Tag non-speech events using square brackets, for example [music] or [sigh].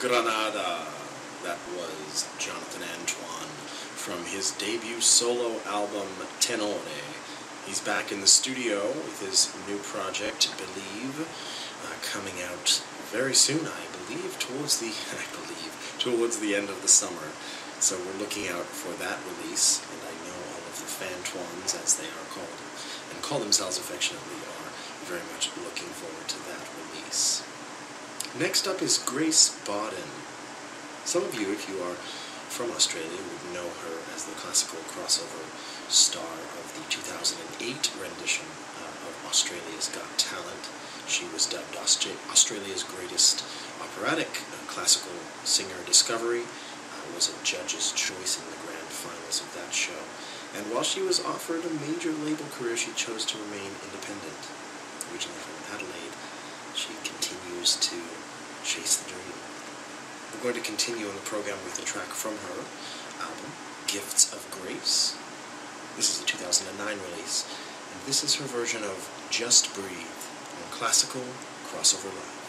Granada. That was Jonathan Antoine from his debut solo album Tenore. He's back in the studio with his new project, Believe, uh, coming out very soon, I believe, towards the [laughs] I believe towards the end of the summer. So we're looking out for that release, and I know all of the Fantwans, as they are called, and call themselves affectionately, are very much looking forward to that release. Next up is Grace Bawden. Some of you, if you are from Australia, would know her as the classical crossover star of the 2008 rendition uh, of Australia's Got Talent. She was dubbed Australia's greatest operatic uh, classical singer discovery, uh, was a judge's choice in the grand finals of that show. And while she was offered a major label career, she chose to remain independent. Originally from Adelaide, she continues to chase the dream. We're going to continue on the program with a track from her album, Gifts of Grace. This is a 2009 release, and this is her version of Just Breathe on Classical Crossover Live.